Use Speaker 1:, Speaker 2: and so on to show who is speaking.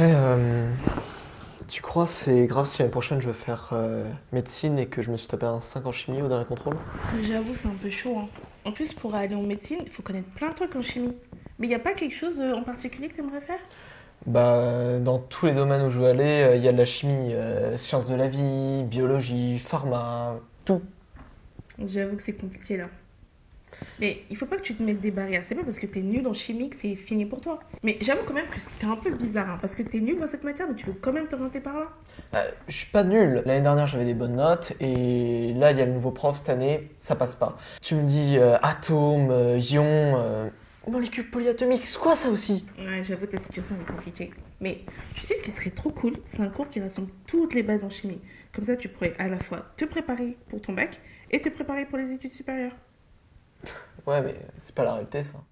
Speaker 1: euh, tu crois c'est grave si l'année prochaine je veux faire euh, médecine et que je me suis tapé un 5 en chimie au dernier contrôle?
Speaker 2: J'avoue, c'est un peu chaud. hein. En plus, pour aller en médecine, il faut connaître plein de trucs en chimie. Mais il n'y a pas quelque chose euh, en particulier que tu aimerais faire?
Speaker 1: Bah, dans tous les domaines où je veux aller, il y a de la chimie, euh, sciences de la vie, biologie, pharma, tout.
Speaker 2: J'avoue que c'est compliqué là. Mais il faut pas que tu te mettes des barrières. C'est pas parce que t'es nul en chimie que c'est fini pour toi. Mais j'avoue quand même que c'était un peu bizarre. hein, parce que t'es nul dans cette matière, mais tu veux quand même t'orienter par là.
Speaker 1: Euh, je suis pas nul. L'année dernière, j'avais des bonnes notes et là, il y a le nouveau prof cette année, ça passe pas. Tu me dis euh, atomes, euh, ions, euh, molécules polyatomiques, c'est quoi ça aussi?
Speaker 2: Ouais, j'avoue, ta situation est compliquée. Mais tu sais ce qui serait trop cool? C'est un cours qui rassemble toutes les bases en chimie. Comme ça, tu pourrais à la fois te préparer pour ton bac et te préparer pour les études supérieures.
Speaker 1: Ouais, mais c'est pas la réalité ça.